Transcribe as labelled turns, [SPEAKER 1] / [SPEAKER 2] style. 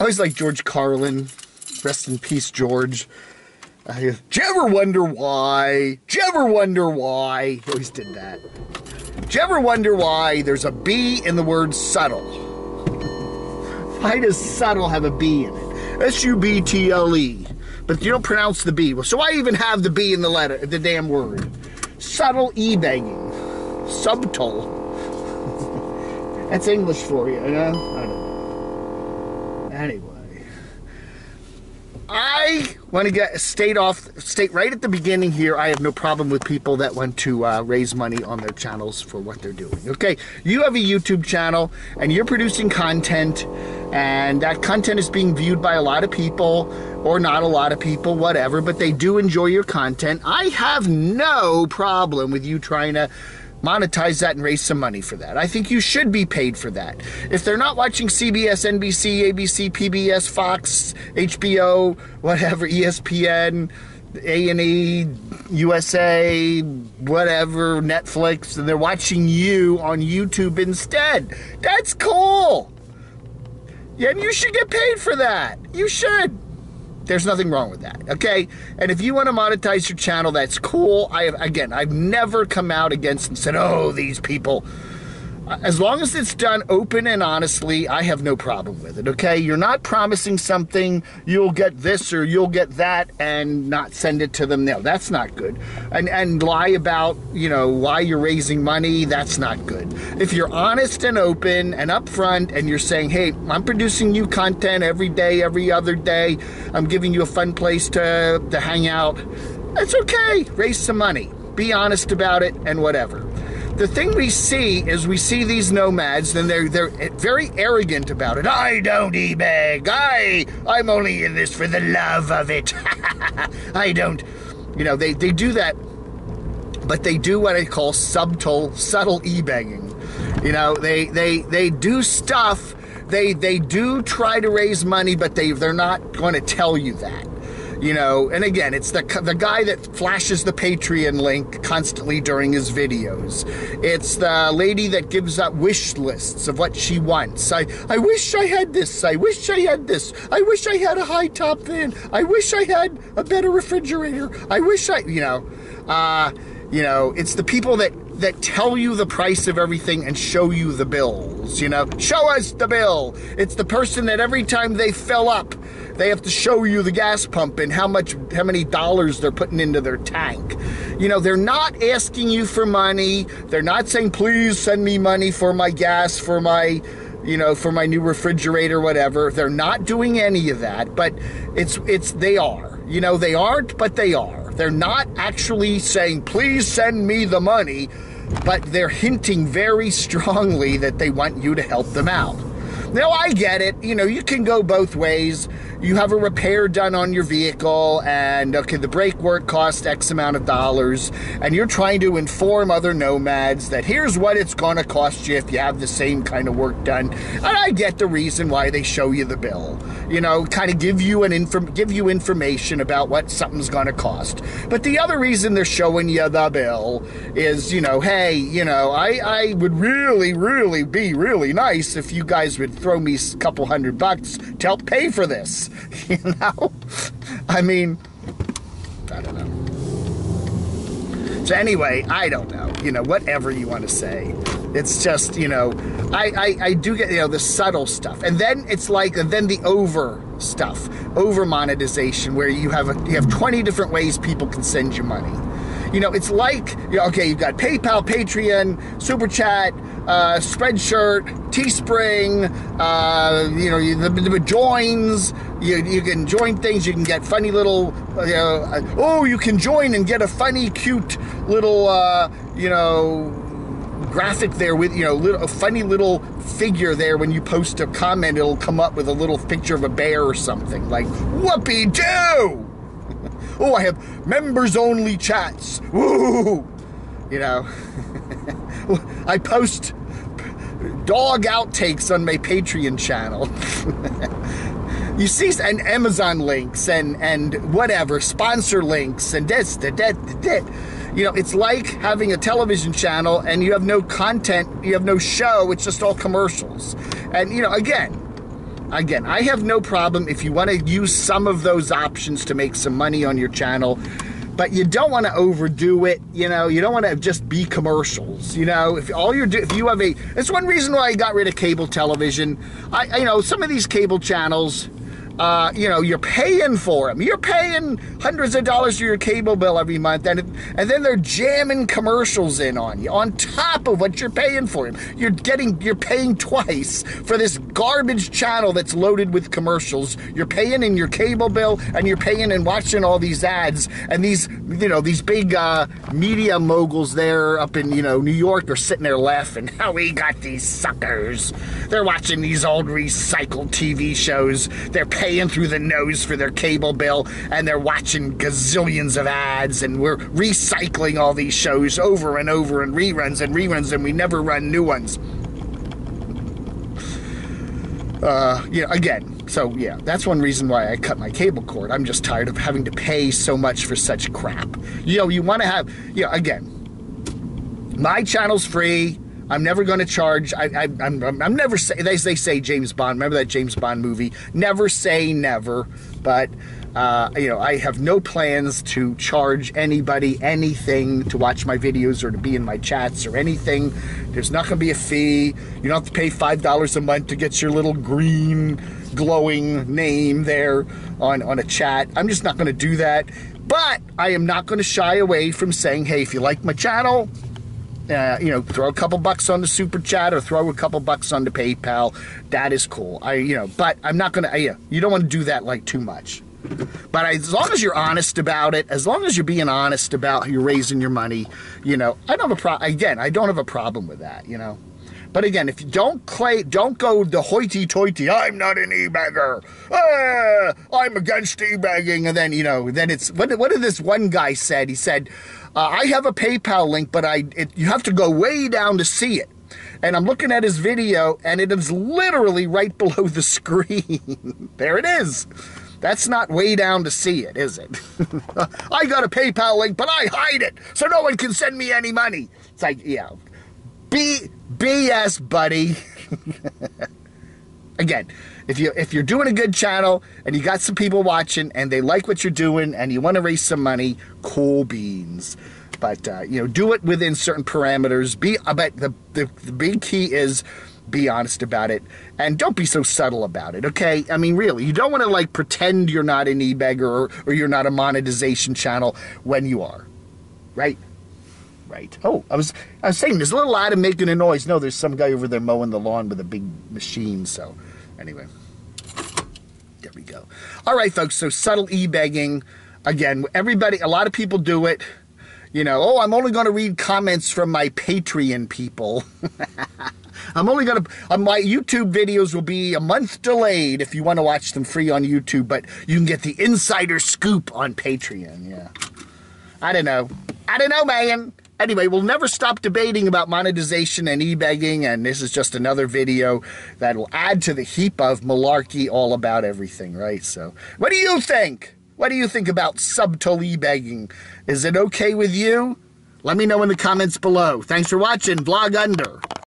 [SPEAKER 1] I always like George Carlin. Rest in peace, George. Uh, do you ever wonder why? Do you ever wonder why? He always did that. Do you ever wonder why there's a B in the word subtle? Why does subtle have a B in it? S U B T L E. But you don't pronounce the B. So I even have the B in the letter, the damn word. Subtle e begging. Subtle. That's English for you, you know? Anyway. I want to get state off, state right at the beginning here. I have no problem with people that want to uh, raise money on their channels for what they're doing. Okay, you have a YouTube channel and you're producing content, and that content is being viewed by a lot of people or not a lot of people, whatever, but they do enjoy your content. I have no problem with you trying to monetize that and raise some money for that. I think you should be paid for that. If they're not watching CBS, NBC, ABC, PBS, Fox, HBO, whatever, ESPN, A&E, USA, whatever, Netflix, and they're watching you on YouTube instead. That's cool. Yeah, and you should get paid for that. You should. There's nothing wrong with that, okay? And if you want to monetize your channel, that's cool. I have, again, I've never come out against and said, oh, these people. As long as it's done open and honestly, I have no problem with it, okay? You're not promising something, you'll get this or you'll get that and not send it to them. No, that's not good. And, and lie about, you know, why you're raising money, that's not good. If you're honest and open and upfront and you're saying, hey, I'm producing new content every day, every other day, I'm giving you a fun place to, to hang out, that's okay. Raise some money. Be honest about it and whatever the thing we see is we see these nomads, and they're they're very arrogant about it. I don't e-beg. I I'm only in this for the love of it. I don't, you know. They they do that, but they do what I call subtle subtle e-begging. You know, they they they do stuff. They they do try to raise money, but they they're not going to tell you that you know and again it's the the guy that flashes the patreon link constantly during his videos. It's the lady that gives up wish lists of what she wants. I i wish i had this. I wish i had this. I wish i had a high top van i wish i had a better refrigerator. I wish i you know uh you know it's the people that that tell you the price of everything and show you the bills, you know? Show us the bill. It's the person that every time they fill up, they have to show you the gas pump and how much how many dollars they're putting into their tank. You know, they're not asking you for money. They're not saying, "Please send me money for my gas, for my you know, for my new refrigerator, whatever. They're not doing any of that, but it's it's they are. You know, they aren't, but they are. They're not actually saying, please send me the money but they're hinting very strongly that they want you to help them out. Now, I get it. You know, you can go both ways. You have a repair done on your vehicle, and okay, the brake work cost X amount of dollars, and you're trying to inform other nomads that here's what it's going to cost you if you have the same kind of work done. And I get the reason why they show you the bill. You know, kind of give you an inform give you information about what something's going to cost. But the other reason they're showing you the bill is, you know, hey, you know, I I would really, really be really nice if you guys would throw me a couple hundred bucks to help pay for this. You know? I mean, I don't know. So anyway, I don't know. You know, whatever you want to say. It's just, you know, I, I, I do get, you know, the subtle stuff. And then it's like, and then the over stuff, over monetization, where you have a, you have 20 different ways people can send you money. You know, it's like, okay, you've got PayPal, Patreon, Super Chat, uh, Spreadshirt, Teespring, uh, you know, the, the, the joins. You, you can join things. You can get funny little, uh, you know, oh, you can join and get a funny, cute little, uh, you know, graphic there with you know little, a funny little figure there when you post a comment it'll come up with a little picture of a bear or something like whoopee doo oh i have members only chats woo you know i post dog outtakes on my patreon channel. You see and amazon links and and whatever sponsor links and this that that that. You know, it's like having a television channel and you have no content, you have no show, it's just all commercials. And, you know, again, again, I have no problem if you want to use some of those options to make some money on your channel but you don't want to overdo it. You know, you don't want to just be commercials. You know, if all you're if you have a, it's one reason why I got rid of cable television. I, you know, some of these cable channels uh, you know, you're paying for them. You're paying hundreds of dollars for your cable bill every month, and and then they're jamming commercials in on you on top of what you're paying for them. You're getting, you're paying twice for this garbage channel that's loaded with commercials. You're paying in your cable bill, and you're paying and watching all these ads, and these, you know, these big uh, media moguls there up in you know New York are sitting there laughing. How we got these suckers? They're watching these old recycled TV shows. They're paying paying through the nose for their cable bill and they're watching gazillions of ads and we're recycling all these shows over and over and reruns and reruns and we never run new ones. Uh, again, so yeah, that's one reason why I cut my cable cord. I'm just tired of having to pay so much for such crap. You know, you want to have, you know, again, my channel's free. I'm never going to charge. I, I, I'm, I'm never say they, they say James Bond. Remember that James Bond movie? Never say never. But uh, you know, I have no plans to charge anybody anything to watch my videos or to be in my chats or anything. There's not going to be a fee. You don't have to pay five dollars a month to get your little green glowing name there on on a chat. I'm just not going to do that. But I am not going to shy away from saying, hey, if you like my channel, uh, you know, throw a couple bucks on the super chat or throw a couple bucks on the PayPal. That is cool. I, you know, but I'm not gonna. Yeah, you don't want to do that like too much. But as long as you're honest about it, as long as you're being honest about you're raising your money, you know, I don't have a problem. Again, I don't have a problem with that. You know. But again, if you don't clay, don't go the hoity-toity. I'm not an e-begger. Ah, I'm against e-begging, and then you know, then it's what, what did this one guy said? He said, uh, "I have a PayPal link, but I it, you have to go way down to see it." And I'm looking at his video, and it is literally right below the screen. there it is. That's not way down to see it, is it? I got a PayPal link, but I hide it so no one can send me any money. It's like, yeah, B BS, buddy. Again, if you if you're doing a good channel and you got some people watching and they like what you're doing and you want to raise some money, cool beans. But uh, you know, do it within certain parameters. Be but the, the the big key is be honest about it and don't be so subtle about it okay i mean really you don't want to like pretend you're not an e-begger or, or you're not a monetization channel when you are right right. Oh, I was I was saying there's a little Adam making a noise. No, there's some guy over there mowing the lawn with a big machine. So, anyway, there we go. All right, folks. So subtle e-begging. Again, everybody, a lot of people do it. You know, oh, I'm only going to read comments from my Patreon people. I'm only going to, uh, my YouTube videos will be a month delayed if you want to watch them free on YouTube, but you can get the insider scoop on Patreon. Yeah. I don't know. I don't know, man. Anyway, we'll never stop debating about monetization and e-begging, and this is just another video that will add to the heap of malarkey all about everything, right? So, what do you think? What do you think about subtle e-begging? Is it okay with you? Let me know in the comments below. Thanks for watching Vlog Under.